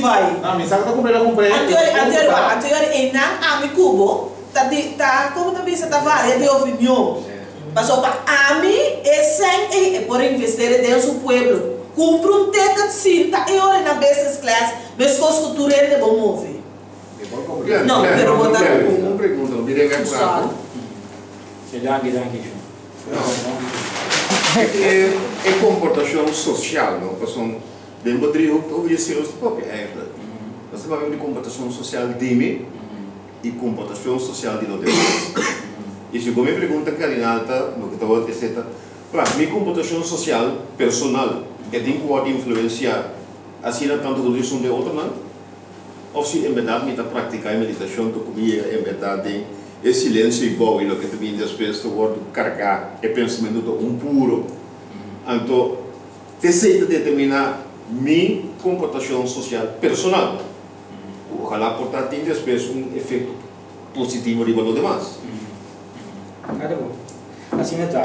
vai. Não, me sabe que comprei la comprei. A teoria, a teoria, a teoria é não a mi cubo, tá de, tá como também você tá varia de opinião. Passou para a mim é sem é por investir em Deus o pueblo. Cumpre um teca de cinta e olha na business class, mas com as culturas de bom mover. Não, pero botar Uma pergunta, não direi que é Sabe? fraco. Danke, danke. É, é comportação social, não? Porque obviamente, os próprios eigenlijk. Nós temos de comportação social de mim e comportação social de nós demais. E se me pergunta que ali alta, no que estava dizendo, claro, minha comportação social personal, que tem que influenciar assim tanto do som de outro, não? Ou se em verdade me está praticando meditação, tu comia em verdade é silêncio igual, e lo que também depois tu word carregar é pensamento um puro. Então, te sei determinar minha comportação social personal. Ojalá, portanto, tenha depois um efeito positivo de los demás. Cara, bom. Assim é tá.